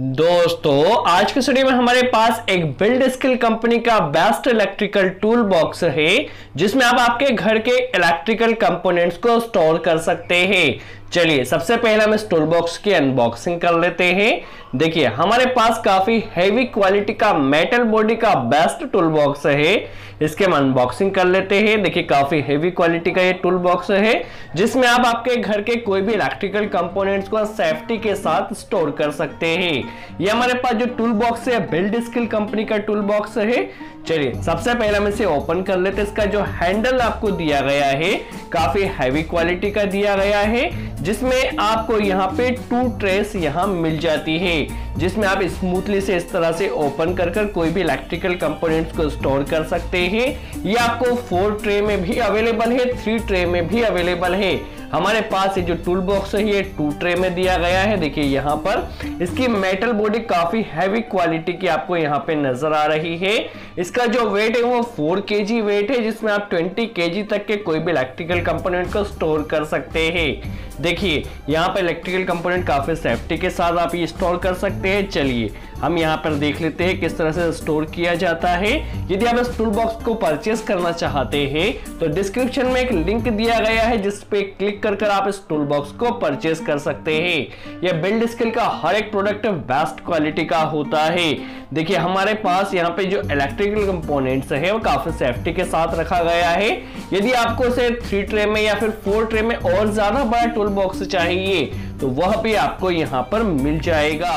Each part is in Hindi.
दोस्तों, आज के स्टडी में हमारे पास एक बिल्ड स्किल कंपनी का बेस्ट इलेक्ट्रिकल टूल बॉक्स है, जिसमें आप आपके घर के इलेक्ट्रिकल कंपोनेंट्स को स्टोर कर सकते हैं। चलिए, सबसे पहले हम इस टूल बॉक्स की अनबॉक्सिंग कर लेते हैं। देखिए, हमारे पास काफ़ी हैवी क्वालिटी का मेटल बॉडी का बेस्ट टूल बॉक्स है। इसके हम अनबॉक्सिंग कर लेते हैं। देखिए, काफ़ी हैवी क्वालिटी का ये टूल बॉक्स है, जिसमें आप आपके घर के कोई भी इलेक्ट्रिकल कंपोनेंट्स को सेफ्टी के साथ स्टोर कर सकते हैं। ये हमारे पास जो टूल बॉक्स है बिल्ड स्किल कंपनी का टूल बॉक्स है। चलिए, सबसे पहले हम इसे ओपन कर लेते हैं। इसका जो हैंडल आपको दिया गया है काफ़ी हैवी क्वालिटी का दिया गया है, जिसमें आपको यहाँ पे टू ट्रेस यहाँ मिल जाती है, जिसमें आप स्मूथली से इस तरह से ओपन कर कर कोई भी इलेक्ट्रिकल कंपोनेंट्स को स्टोर कर सकते हैं, ये आपको फोर ट्रे में भी अवेलेबल है थ्री ट्रे में भी अवेलेबल है। हमारे पास ये जो टूल बॉक्स है, ये टू ट्रे में दिया गया है। देखिए यहाँ पर, इसकी मेटल बॉडी काफ़ी हैवी क्वालिटी की आपको यहाँ पे नज़र आ रही है। इसका जो वेट है, वो फोर के वेट है, जिसमें आप ट्वेंटी के तक के कोई भी इलेक्ट्रिकल कंपोनेंट को स्टोर कर सकते हैं। देखिए, यहाँ पर इलेक्ट्रिकल कंपोनेंट काफ़ी सेफ्टी के साथ आप ये स्टोर कर सकते हैं। चलिए, हम यहाँ पर देख लेते हैं किस तरह से स्टोर किया जाता है। यदि आप इस टूल बॉक्स को परचेस करना चाहते हैं तो डिस्क्रिप्शन में एक लिंक दिया गया है जिस पे क्लिक कर कर आप इस टूल बॉक्स को परचेज कर सकते हैं। यह बिल्ड स्किल का हर एक प्रोडक्ट बेस्ट क्वालिटी का होता है। देखिए, हमारे पास यहाँ पे जो इलेक्ट्रिकल कंपोनेंट्स है, वो काफ़ी सेफ्टी के साथ रखा गया है। यदि आपको इसे थ्री ट्रे में या फिर फोर ट्रे में और ज़्यादा बड़ा टूल बॉक्स चाहिए तो वह भी आपको यहाँ पर मिल जाएगा।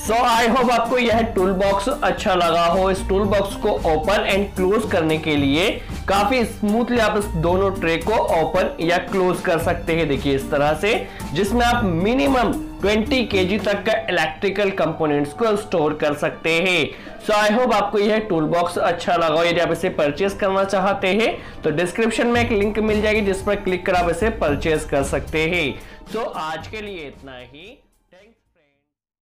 सो आई होप आपको यह टूल बॉक्स अच्छा लगा हो। इस टूल बॉक्स को ओपन एंड क्लोज करने के लिए काफ़ी स्मूथली आप इस दोनों ट्रे को ओपन या क्लोज कर सकते हैं। देखिए इस तरह से जिसमें आप मिनिमम 20 केजी तक का इलेक्ट्रिकल कंपोनेंट्स को स्टोर कर सकते हैं। सो आई होप आपको यह टूल बॉक्स अच्छा लगा हो। यदि आप इसे परचेज करना चाहते हैं तो डिस्क्रिप्शन में एक लिंक मिल जाएगी जिस पर क्लिक कर आप इसे परचेज कर सकते हैं। सो so, आज के लिए इतना ही।